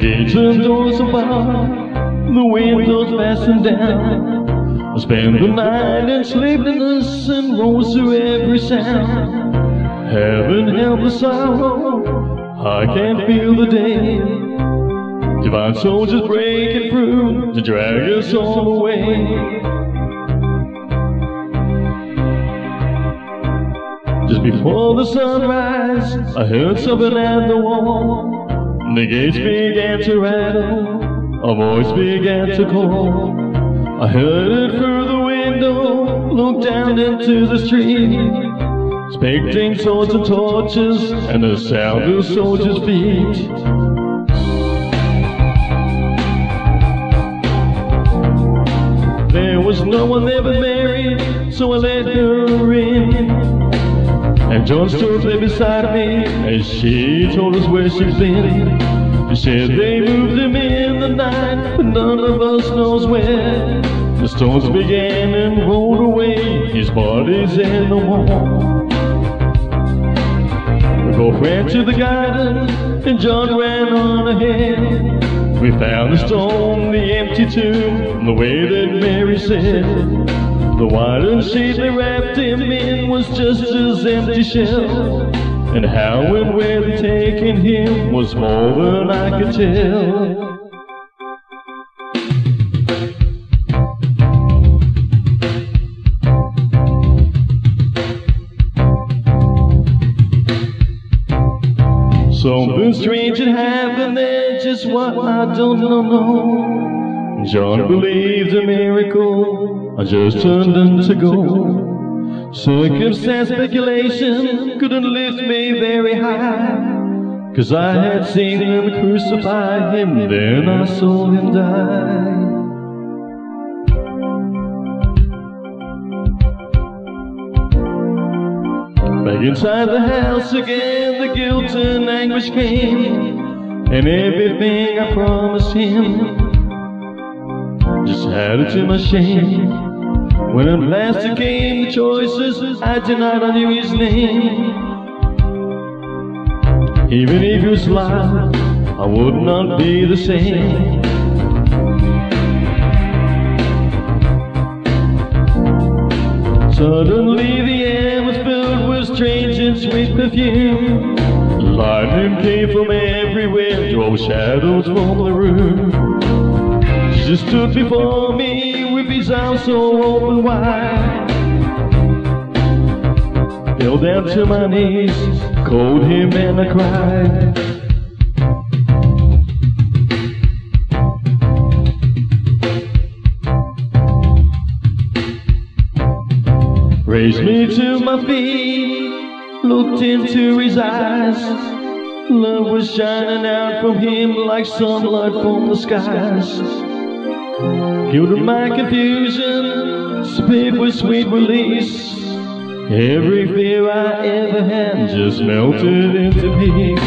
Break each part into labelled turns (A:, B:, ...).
A: gates and doors barred, the windows fastened down. I spend the night in sleeplessness and rose to every sound. Heaven help the sorrow, I can't feel the day. Divine soldiers breaking through to drag us all away. Just before the sunrise, I heard something at the wall. The gates began to rattle, a voice began to call. I heard it through the window, looked down into the street. Expecting swords and torches and the sound of soldiers' feet. There was no one there but Mary, so I let her in. And John stood there beside me as she told us where she'd been. She said they moved him in the night, but none of us knows where. The stones began and rolled away, his body's in the wall. We both ran to the garden, and John ran on ahead. We found the stone, the empty tomb, the way that Mary said. The wooden sheet they wrapped him in was just his empty shell. And how and where they taken him was more than I could tell. Something strange had happened there, just what I don't know. John believed a miracle, I just turned into gold. Circumstance speculation couldn't lift me very high. Cause I had seen them crucify him, then I saw him die. Back inside the house again, the guilt and anguish came, and everything I promised him just added to my shame. When at last it came the choices, I denied I knew his name. Even if was alive, I would not be the same. Suddenly the air was filled with strange and sweet perfume. Lightning came from everywhere, drove shadows from the room. Jesus stood before me with his arms so open wide. Fell down to my knees, called him and I cried. Raised me to my feet, looked into his eyes. Love was shining out from him like sunlight from the skies. Cured my confusion, spit with sweet release. Every fear I ever had just melted into peace.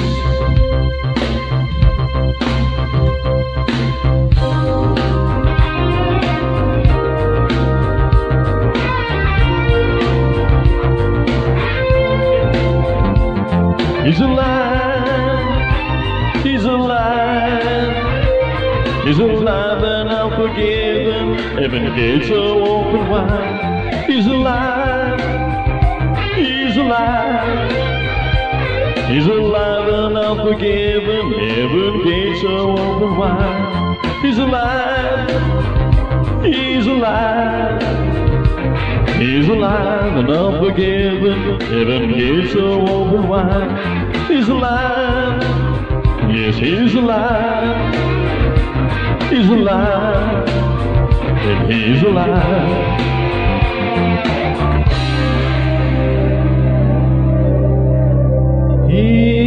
A: He's alive, he's alive and I'm forgiven. Heaven gates are open wide. He's alive, he's alive, he's alive and I'm forgiven. Heaven gates are open wide. He's alive, he's alive. He's alive and unforgiven. Heaven gates are open wide. He's alive. Yes, he's alive. isolar, alive, and he's